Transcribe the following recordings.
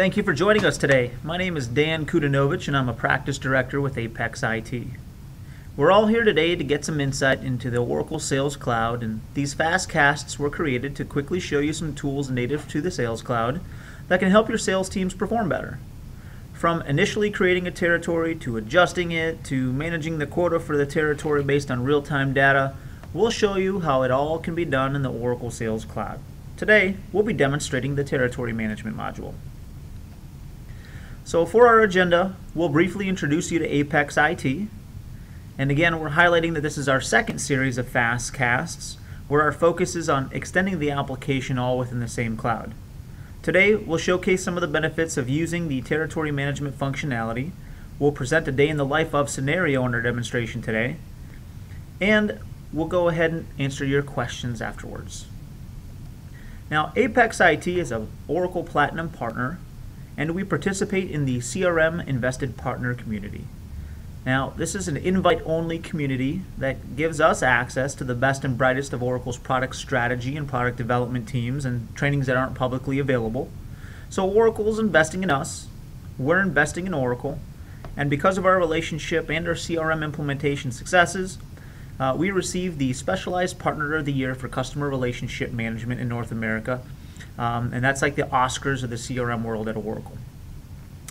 Thank you for joining us today. My name is Dan Kudinovich, and I'm a practice director with Apex IT. We're all here today to get some insight into the Oracle Sales Cloud, and these fast casts were created to quickly show you some tools native to the Sales Cloud that can help your sales teams perform better. From initially creating a territory to adjusting it to managing the quota for the territory based on real time data, we'll show you how it all can be done in the Oracle Sales Cloud. Today, we'll be demonstrating the Territory Management module. So for our agenda, we'll briefly introduce you to Apex IT. And again, we're highlighting that this is our second series of fast casts, where our focus is on extending the application all within the same cloud. Today, we'll showcase some of the benefits of using the territory management functionality. We'll present a day in the life of scenario in our demonstration today. And we'll go ahead and answer your questions afterwards. Now, Apex IT is an Oracle Platinum partner, and we participate in the CRM Invested Partner community. Now, this is an invite only community that gives us access to the best and brightest of Oracle's product strategy and product development teams and trainings that aren't publicly available. So, Oracle's investing in us, we're investing in Oracle, and because of our relationship and our CRM implementation successes, uh, we received the Specialized Partner of the Year for Customer Relationship Management in North America. Um, and that's like the Oscars of the CRM world at Oracle.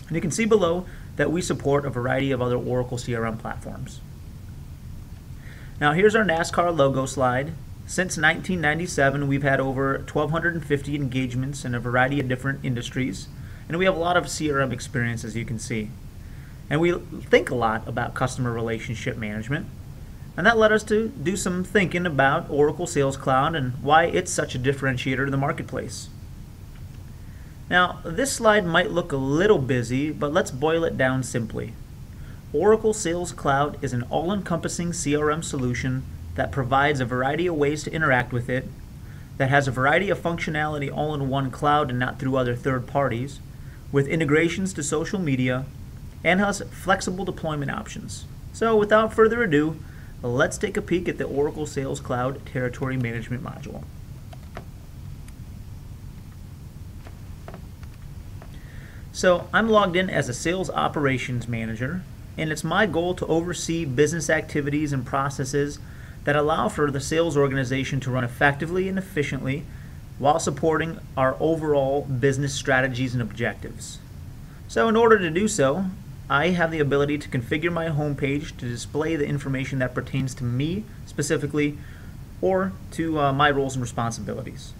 And you can see below that we support a variety of other Oracle CRM platforms. Now here's our NASCAR logo slide. Since 1997, we've had over 1,250 engagements in a variety of different industries, and we have a lot of CRM experience, as you can see. And we think a lot about customer relationship management, and that led us to do some thinking about Oracle Sales Cloud and why it's such a differentiator in the marketplace. Now, this slide might look a little busy, but let's boil it down simply. Oracle Sales Cloud is an all-encompassing CRM solution that provides a variety of ways to interact with it, that has a variety of functionality all in one cloud and not through other third parties, with integrations to social media, and has flexible deployment options. So without further ado, let's take a peek at the Oracle Sales Cloud Territory Management module. So I'm logged in as a Sales Operations Manager, and it's my goal to oversee business activities and processes that allow for the sales organization to run effectively and efficiently while supporting our overall business strategies and objectives. So in order to do so, I have the ability to configure my homepage to display the information that pertains to me specifically or to uh, my roles and responsibilities.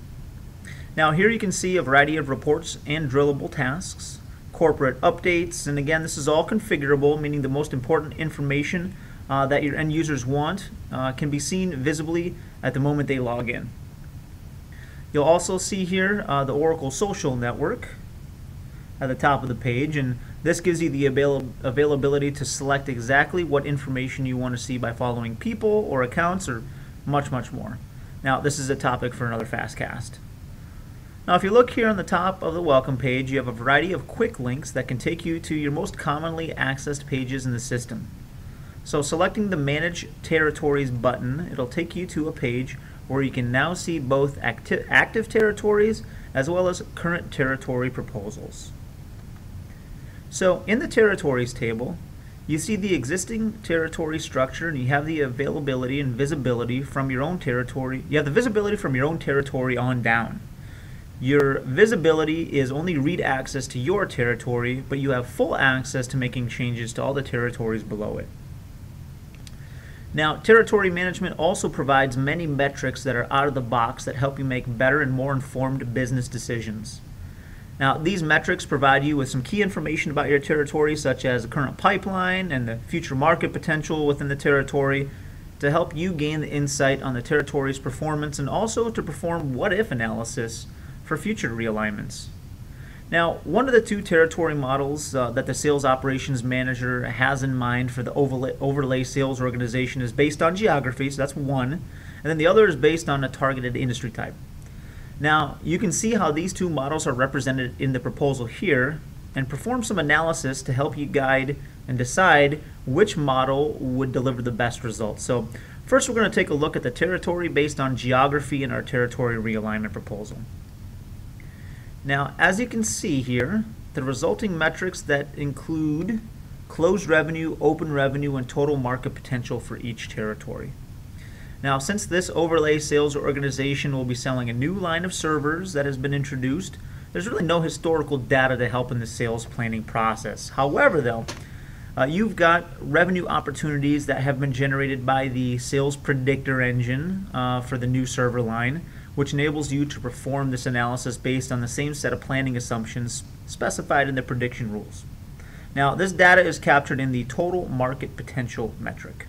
Now here you can see a variety of reports and drillable tasks, corporate updates, and again this is all configurable, meaning the most important information uh, that your end users want uh, can be seen visibly at the moment they log in. You'll also see here uh, the Oracle Social Network at the top of the page, and this gives you the avail availability to select exactly what information you want to see by following people or accounts or much, much more. Now, this is a topic for another Fastcast. Now, if you look here on the top of the welcome page, you have a variety of quick links that can take you to your most commonly accessed pages in the system. So selecting the Manage Territories button, it'll take you to a page where you can now see both acti active territories as well as current territory proposals. So in the territories table, you see the existing territory structure and you have the availability and visibility from your own territory. You have the visibility from your own territory on down. Your visibility is only read access to your territory, but you have full access to making changes to all the territories below it. Now, territory management also provides many metrics that are out of the box that help you make better and more informed business decisions. Now, these metrics provide you with some key information about your territory, such as the current pipeline and the future market potential within the territory, to help you gain the insight on the territory's performance and also to perform what if analysis for future realignments. Now, one of the two territory models uh, that the sales operations manager has in mind for the overlay, overlay sales organization is based on geography, so that's one, and then the other is based on a targeted industry type. Now, you can see how these two models are represented in the proposal here and perform some analysis to help you guide and decide which model would deliver the best results. So first we're going to take a look at the territory based on geography in our territory realignment proposal. Now, as you can see here, the resulting metrics that include closed revenue, open revenue, and total market potential for each territory. Now, since this overlay sales organization will be selling a new line of servers that has been introduced, there's really no historical data to help in the sales planning process. However, though, uh, you've got revenue opportunities that have been generated by the sales predictor engine uh, for the new server line, which enables you to perform this analysis based on the same set of planning assumptions specified in the prediction rules. Now, this data is captured in the total market potential metric.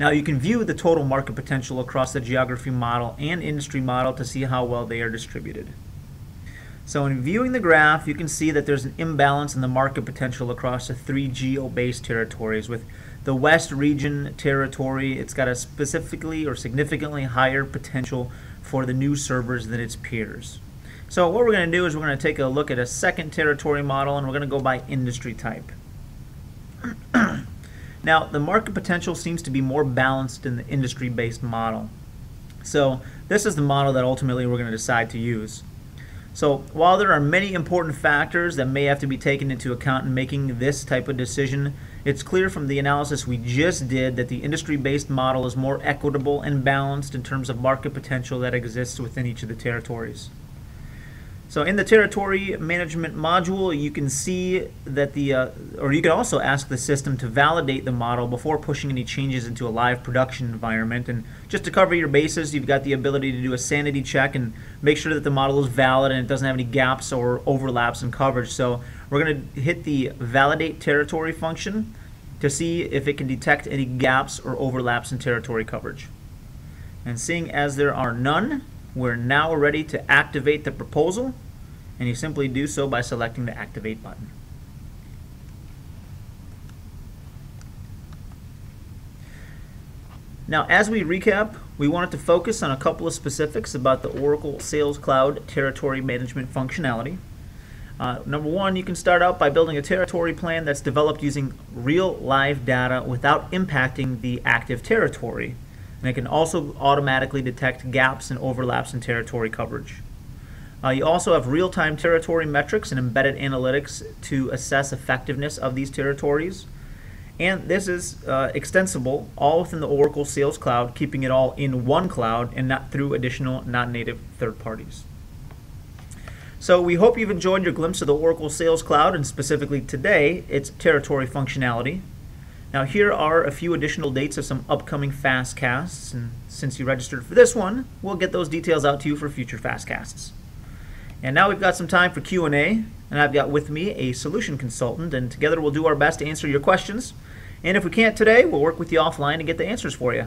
Now, you can view the total market potential across the geography model and industry model to see how well they are distributed. So in viewing the graph, you can see that there's an imbalance in the market potential across the three geo-based territories. With the West region territory, it's got a specifically or significantly higher potential for the new servers than its peers. So what we're going to do is we're going to take a look at a second territory model and we're going to go by industry type. now, the market potential seems to be more balanced in the industry-based model. So this is the model that ultimately we're going to decide to use. So while there are many important factors that may have to be taken into account in making this type of decision, it's clear from the analysis we just did that the industry-based model is more equitable and balanced in terms of market potential that exists within each of the territories. So in the territory management module, you can see that the, uh, or you can also ask the system to validate the model before pushing any changes into a live production environment. And just to cover your bases, you've got the ability to do a sanity check and make sure that the model is valid and it doesn't have any gaps or overlaps in coverage. So we're going to hit the validate territory function to see if it can detect any gaps or overlaps in territory coverage. And seeing as there are none, we're now ready to activate the proposal, and you simply do so by selecting the Activate button. Now, as we recap, we wanted to focus on a couple of specifics about the Oracle Sales Cloud territory management functionality. Uh, number one, you can start out by building a territory plan that's developed using real live data without impacting the active territory and it can also automatically detect gaps and overlaps in territory coverage. Uh, you also have real-time territory metrics and embedded analytics to assess effectiveness of these territories. And this is uh, extensible all within the Oracle Sales Cloud, keeping it all in one cloud and not through additional non-native third parties. So we hope you've enjoyed your glimpse of the Oracle Sales Cloud and specifically today its territory functionality. Now here are a few additional dates of some upcoming Fastcasts, and since you registered for this one, we'll get those details out to you for future Fastcasts. And now we've got some time for Q&A, and I've got with me a solution consultant, and together we'll do our best to answer your questions. And if we can't today, we'll work with you offline to get the answers for you.